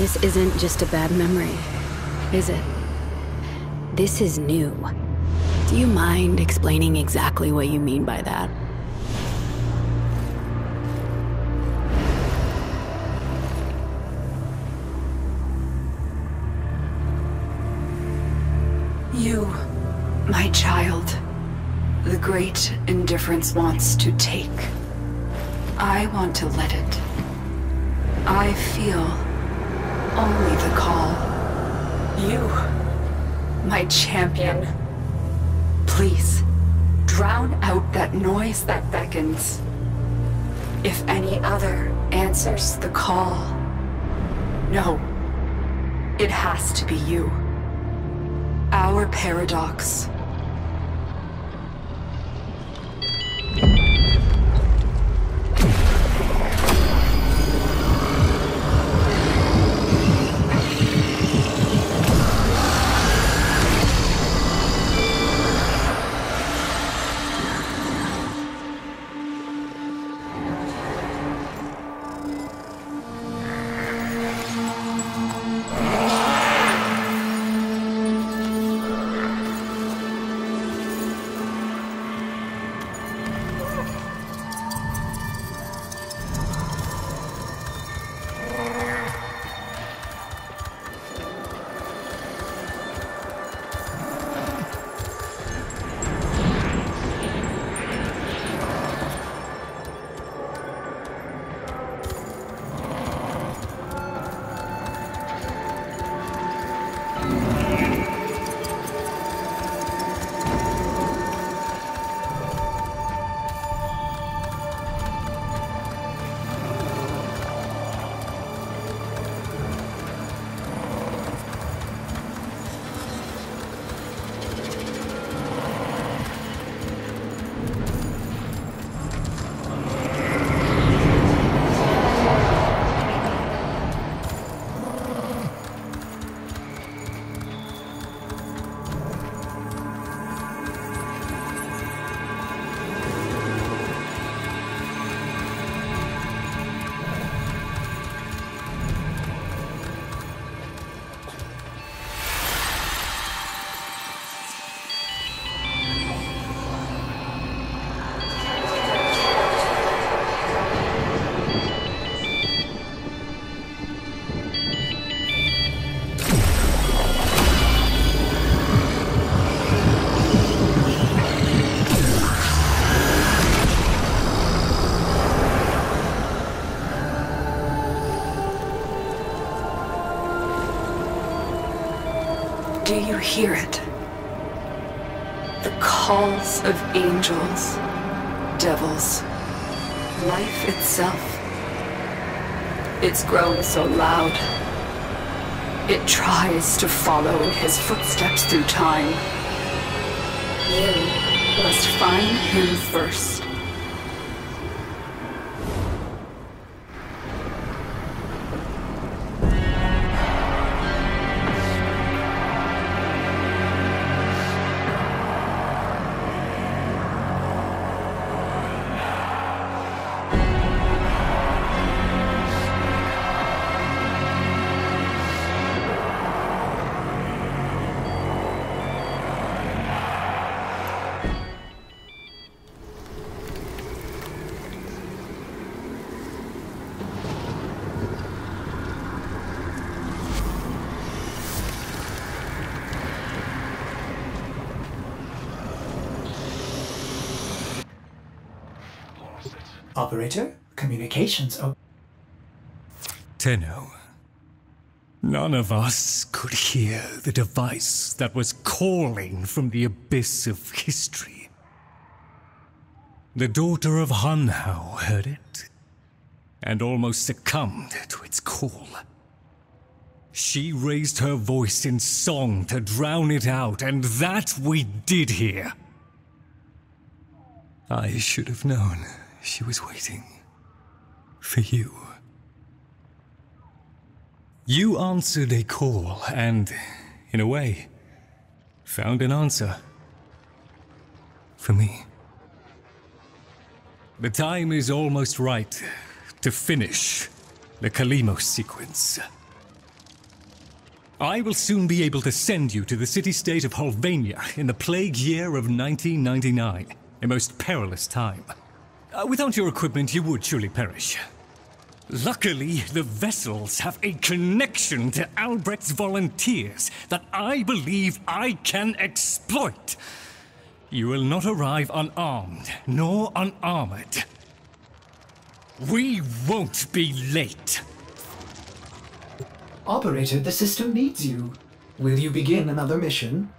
This isn't just a bad memory, is it? This is new. Do you mind explaining exactly what you mean by that? You, my child, the great indifference wants to take. I want to let it. I feel only the call. You, my champion. Please, drown out that noise that beckons. If any other answers the call. No, it has to be you. Our paradox. Do you hear it? The calls of angels, devils, life itself. It's grown so loud. It tries to follow his footsteps through time. You must find him first. Operator, communications. Oh, Tenno. None of us could hear the device that was calling from the abyss of history. The daughter of Hunhow heard it, and almost succumbed to its call. She raised her voice in song to drown it out, and that we did hear. I should have known she was waiting for you. You answered a call and, in a way, found an answer. For me. The time is almost right to finish the Kalimo sequence. I will soon be able to send you to the city-state of Höllvania in the plague year of 1999, a most perilous time. Uh, without your equipment, you would surely perish. Luckily, the vessels have a connection to Albrecht's volunteers that I believe I can exploit. You will not arrive unarmed, nor unarmored. We won't be late. Operator, the system needs you. Will you begin another mission?